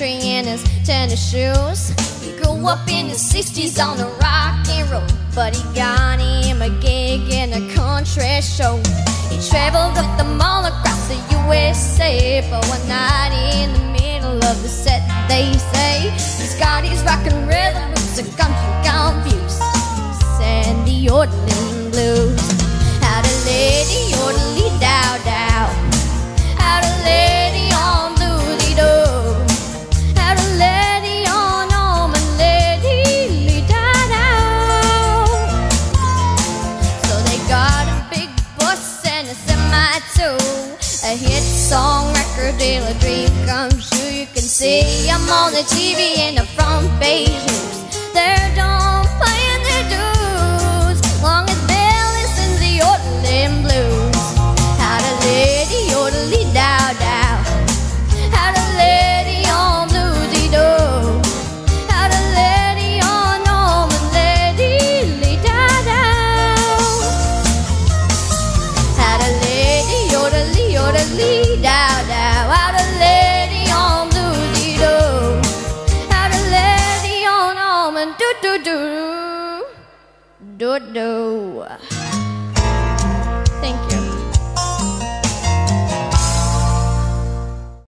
tennis shoes. He grew up in the 60s on the rock and roll, but he got him a gig in a country show. He traveled up the mall across the USA, but one night in the middle of the set, they say he's got his rock and semi. A hit song record deal, a dream come true. You can see I'm on the TV in the do do do. Do do. Thank you.